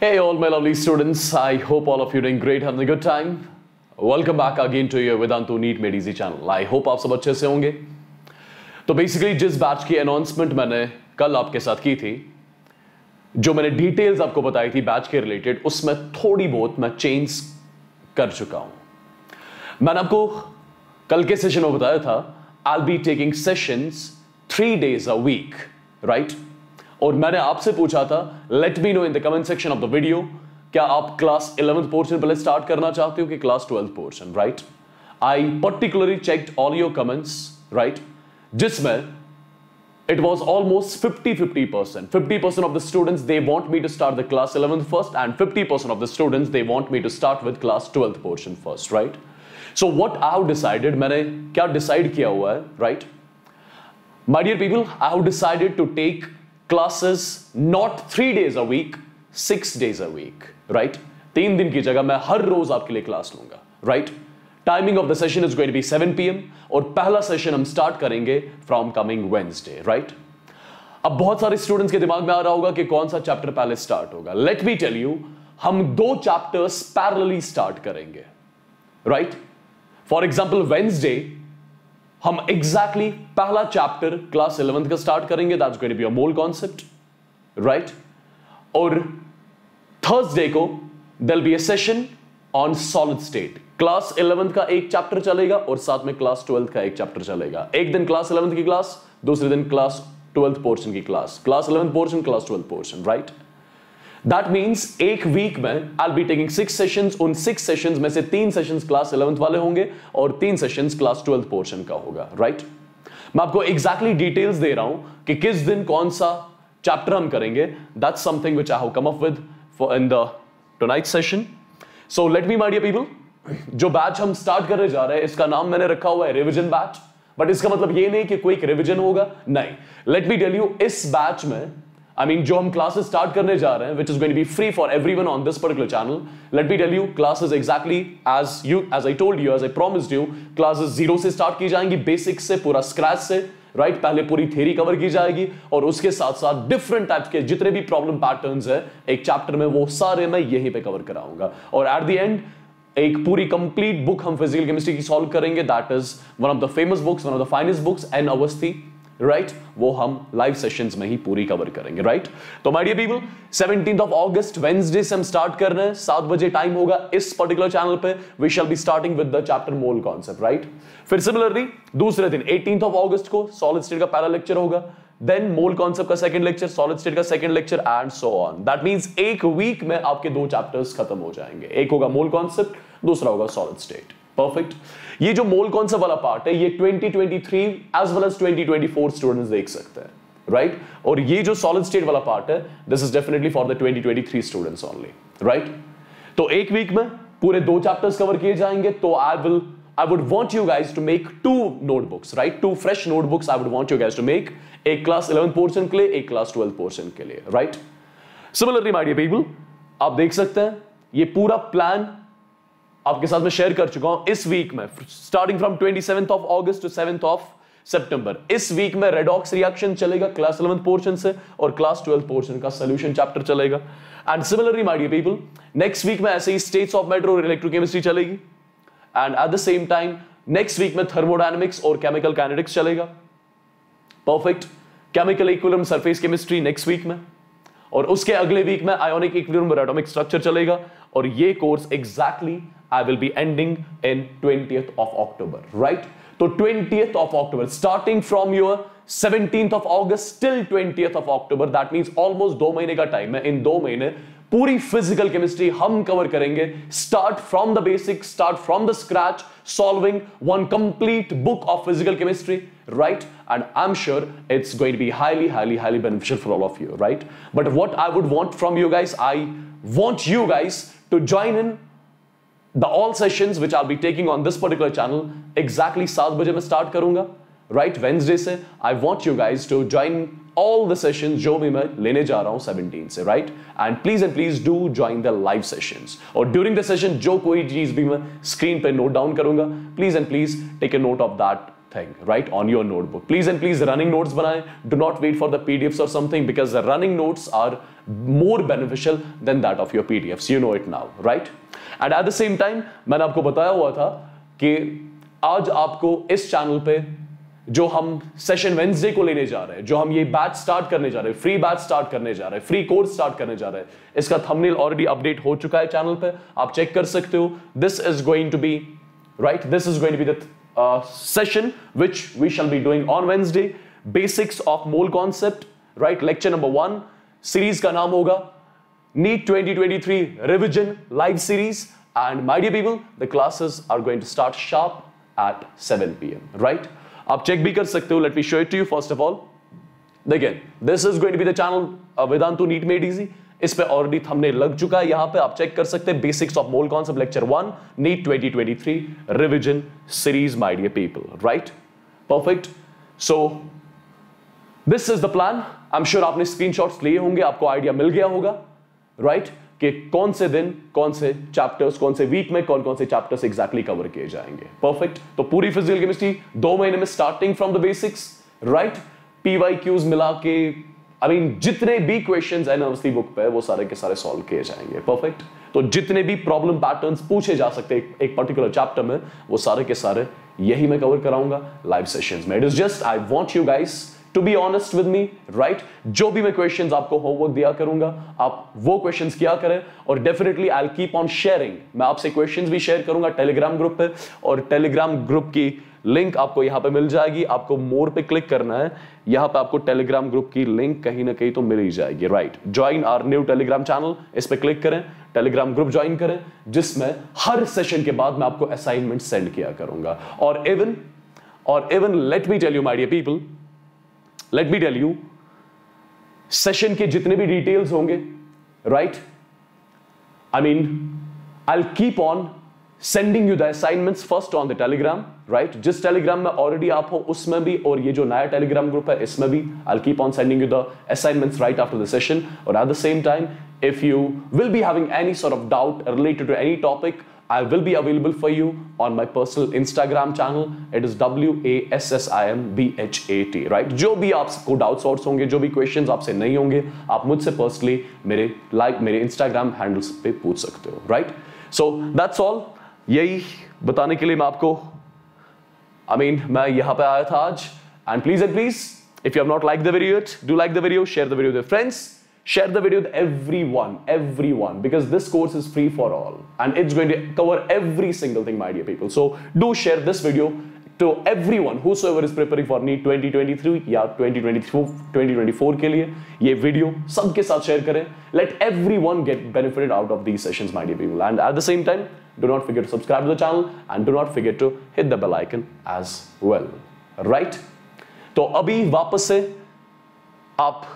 Hey, all my lovely students. I hope all of you are doing great, having a good time. Welcome back again to your Vedantu Neat Made Easy channel. I hope आप सब अच्छे से होंगे तो basically जिस batch की announcement मैंने कल आपके साथ की थी जो मैंने डिटेल्स आपको बताई थी बैच के रिलेटेड उसमें थोड़ी बहुत मैं चेंज कर चुका हूँ मैंने आपको कल के सेशन में बताया था I be taking sessions three days a week right और मैंने आपसे पूछा था let me know in the comment section of the video क्या आप क्लास इलेवंथ पोर्शन पहले स्टार्ट करना चाहते हो कि class twelfth portion right I particularly check all your comments right जिसमें it was almost fifty fifty percent fifty percent of the students they want me to start the class eleventh first and fifty percent of the students they want me to start with class twelfth portion first right so what I decided मैंने क्या decide किया हुआ है right my dear people I have decided to take classes not three days a week six days a week right तीन दिन की जगह मैं हर रोज आपके लिए क्लास लूँगा right timing of the session is going be 7 PM और पहला सेशन हम स्टार्ट करेंगे फ्रॉम कमिंग वेंसडे राइट अब बहुत सारे स्टूडेंट्स के दिमाग में आ रहा होगा कि कौन सा चैप्टर पहले स्टार्ट होगा। लेट मी टेल यू हम दो चैप्टर्स पैरेलली स्टार्ट करेंगे राइट फॉर एग्जांपल वेंसडे हम एग्जैक्टली exactly पहला चैप्टर क्लास इलेवंथ का स्टार्ट करेंगे that's be mole concept right और थर्सडे को there'll be a session on solid state class eleventh का एक चैप्टर चलेगा और साथ में क्लास ट्वेल्थ का एक चैप्टर चलेगा. एक दिन क्लास इलेवंथ की क्लास दूसरे दिन क्लास ट्वेल्थ पोर्शन की class class eleventh portion class twelfth portion right that means एक वीक में I be taking six sessions उन सिक्स सेशंस में से तीन सेशंस क्लास इलेवंथ वाले होंगे और तीन सेशंस क्लास ट्वेल्थ पोर्शन का होगा राइट right? मैं आपको एग्जैक्टली exactly डिटेल्स दे रहा हूँ कि किस दिन कौन सा चैप्टर हम करेंगे। That's something which I have come up with for in the tonight session so let me my people जो बैच हम स्टार्ट करने जा रहे हैं, इसका नाम मैंने रखा हुआ है रिविजन बैच बट इसका मतलब ये नहीं कि कोई रिविजन होगा, नहीं. लेट मी टेल यू इस बैच में I mean, जो हम क्लासेस स्टार्ट करने जा रहे हैं which is going be free for everyone on this particular channel let me tell you classes exactly as you as I told you as I promised you classes zero से start की जाएँगी basic से पूरा scratch से right right? पहले पूरी theory cover की जाएगी और उसके साथ साथ डिफरेंट टाइप के जितने भी प्रॉब्लम पैटर्न्स है एक चैप्टर में वो सारे मैं यहीं पे कवर कराऊँगा और एट द एंड एक पूरी कंप्लीट बुक हम फ़िज़िकल केमिस्ट्री की सॉल्व करेंगे that is one of the famous books one of the finest books N Awasthi right right? वो हम लाइव सेशंस में ही पूरी कवर करेंगे राइट right? तो my dear people 17th of August Wednesday से हम स्टार्ट कर रहे हैं, सात बजे टाइम होगा इस पर्टिकुलर चैनल पे we shall be starting with the chapter mole concept right फिर सिमिलरली दूसरे दिन 18th ऑफ़ अगस्त को सॉलिड स्टेट का पहला लेक्चर होगा देन मोल कॉन्सेप्ट का सेकंड लेक्चर सॉलिड स्टेट का second lecture and so on that means एक वीक में आपके दो चैप्टर्स खत्म हो जाएँगे एक होगा मोल कॉन्सेप्ट दूसरा होगा सॉलिड स्टेट परफेक्ट ये जो मोल कॉन्सेप्ट वाला पार्ट है ये 2023 एज वेल एज 2024 स्टूडेंट्स देख सकते हैं राइट right? और ये जो सॉलिड स्टेट वाला पार्ट है this is definitely for the 2023 students only right तो एक वीक में पूरे दो चैप्टर्स कवर किए जाएँगे तो I will I would want you guys to make two notebooks, right? Two fresh notebooks I would want you guys to make. एक class 11 portion के लिए एक क्लास 12 पोर्शन के लिए right similarly my dear people आप देख सकते हैं ये पूरा प्लान आपके साथ में शेयर कर चुका हूँ, इस वीक में starting from twenty of August to seventh of September इस वीक में रेडॉक्स रिएक्शन चलेगा क्लास 11 पोर्शन से और क्लास 12 पोर्शन का सोल्यूशन चैप्टर चलेगा। And similarly my dear people next week में ऐसे ही स्टेट्स ऑफ़ मेट्रो और इलेक्ट्रोकेमिस्ट्री चलेगी। And at the same time next week में थर्मोडायनेमिक्स और केमिकल कैनेटिक्स चलेगा। Perfect chemical equilibrium surface chemistry next week में। और उसके अगले वीक में आयोनिक इक्विलिब्रियम एटॉमिक स्ट्रक्चर चलेगा। और ये course exactly I will be ending in twentieth of October right तो twentieth of October starting from your 17th of August till 20th of October that means almost दो महीने का time है। इन दो महीने पूरी फ़िज़िकल केमिस्ट्री हम कवर करेंगे। Start from the basic start from the scratch solving one complete book of physical chemistry right and I am sure it's going to be highly highly highly beneficial for all of you right but what I would want from you guys I want you guys to join in the all sessions which I'll be taking on this particular channel exactly सात बजे मैं start करूँगा right Wednesday से I want you guys to join all the sessions जो भी मैं लेने जा रहा हूँ 17 से right and please and please do join the live sessions और during the session जो कोई चीज़ भी मैं screen पे note down करूँगा please and please take a note of that thing right on your notebook please and please running notes बनाएँ do not wait for the pdfs or something because the running notes are more beneficial than that of your pdfs you know it now right and at the same time मैंने आपको बताया हुआ था कि आज आपको इस चैनल पे जो हम सेशन वेंसडे को लेने जा रहे हैं जो हम ये बैच स्टार्ट करने जा रहे हैं फ्री बैच स्टार्ट करने जा रहे हैं फ्री कोर्स स्टार्ट करने जा रहे हैं इसका थंबनेल ऑलरेडी अपडेट हो चुका है चैनल पे आप चेक कर सकते हो this is going to be right this is going to be the session which we shall be doing on Wednesday basics of mole concept right lecture number one series का नाम होगा NEET 2023 revision live series and my dear people, the classes are going to start sharp at 7 pm right? आप check भी कर सकते हो. Let me show it to you first of all देखिए this is going to be the channel Vedantu NEET made easy इस पे already हमने लग चुका है। यहाँ पे आप चेक कर सकते हैं basics of mole concept lecture one NEET 2023 revision series my dear people right perfect so this is the plan I am sure आपने स्क्रीनशॉट्स लिए होंगे, आपको आइडिया मिल गया होगा राइट right? कि कौन से दिन, कौन से चैप्टर्स कौन से वीक में कौन कौन से चैप्टर्स एग्जैक्टली कवर किए जाएँगे। परफेक्ट तो पूरी फ़िज़िकल केमिस्ट्री दो महीने में starting from the basics right PY Qs मिला के आई मीन जितने भी क्वेश्चन है नर्सरी बुक पे, वो सारे के सारे सॉल्व किए जाएँगे। परफेक्ट तो जितने भी प्रॉब्लम पैटर्न्स पूछे जा सकते हैं एक पर्टिकुलर चैप्टर में, वो सारे के सारे यही मैं कवर कराऊँगा लाइव सेशंस में। It is just I want you guys to be honest with me right जो भी मैं क्वेश्चंस आपको होमवर्क दिया करूँगा, आप वो क्वेश्चंस किया करें और definitely I keep on sharing मैं आपसे क्वेश्चंस भी शेयर करूँगा टेलीग्राम ग्रुप पे और टेलीग्राम ग्रुप की लिंक आपको यहाँ पे मिल जाएगी। आपको मोर पे क्लिक करना है। यहाँ पे आपको टेलीग्राम ग्रुप की लिंक कहीं ना कहीं तो मिल ही जाएगी right join our new Telegram channel इस पर क्लिक करें टेलीग्राम ग्रुप ज्वाइन करें, जिसमें हर सेशन के बाद मैं आपको असाइनमेंट सेंड किया करूँगा। और इवन और even let me tell you my dear people let me tell you session के जितने भी डिटेल्स होंगे right I mean I keep on sending you the assignments first on the Telegram right जिस Telegram में already आप हो, उसमें भी, और ये जो नया टेलीग्राम ग्रुप है, इसमें भी I keep on sending you the assignments right after the session और at the same time if you will be having any sort of doubt related to any topic, I will be available for you on my personal Instagram channel. It is W A S S I M B H A T. Right? जो भी आपको doubts outs होंगे, जो भी questions आपसे नहीं होंगे, आप मुझसे पर्सनली मेरे लाइक मेरे इंस्टाग्राम हैंडल्स पे पूछ सकते हो राइट सो दैट्स ऑल यही बताने के लिए मैं आपको आई मीन मैं यहाँ पर आया था आज। And please and please if you have not like the video it do like the video share the video with friends share the video with everyone everyone because this course is free for all and it's going to cover every single thing my dear people so do share this video to every one is preparing for NEET twenty three या twenty twenty three twenty twenty four के लिए ये video सबके साथ share करें। Let every get benefited out of the session my dear people and at the same time do not forget to subscribe to the channel and do not forget to hit the bell icon as well. Right? तो अभी वापस से आप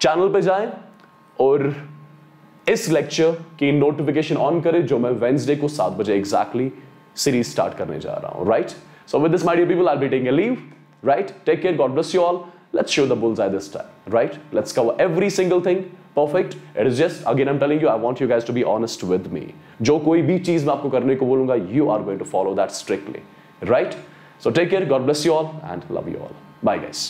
channel पे जाएँ और इस lecture की नोटिफिकेशन ऑन करें जो मैं वेंसडे को सात बजे एग्जैक्टली सीरीज़ स्टार्ट करने जा रहा हूँ right so with this my dear people I be taking leave right take care God bless you all let's show the bullseye this time right let's cover every single thing perfect it is just again i'm telling you i want you guys to be honest with me जो कोई भी चीज मैं आपको करने को बोलूंगा you are going to follow that strictly right so take care god bless you all and love you all bye guys